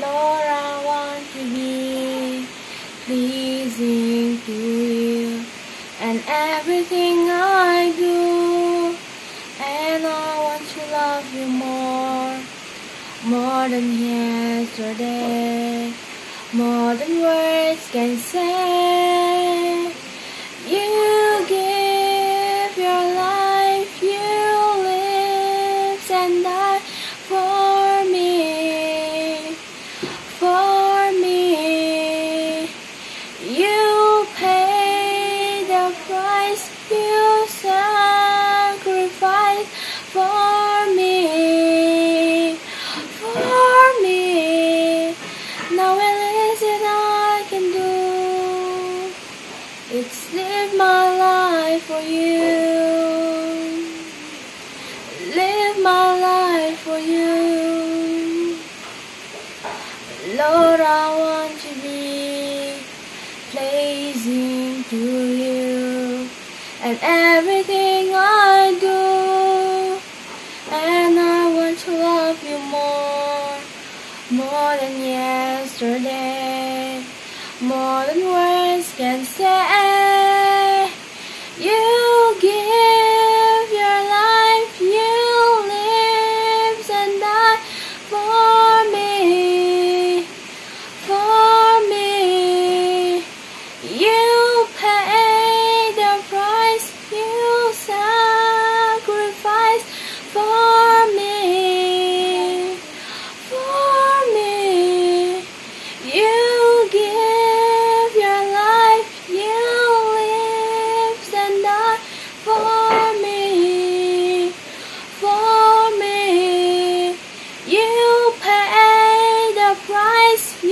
Lord, I want to be pleasing to you and everything I do. And I want to love you more, more than yesterday, more than words can say. You you sacrifice for me, for me. Now it is that I can do. It's live my life for you. Live my life for you. Lord, I want to be pleasing to you and everything I do. And I want to love you more, more than yesterday, more than words can say. Yes.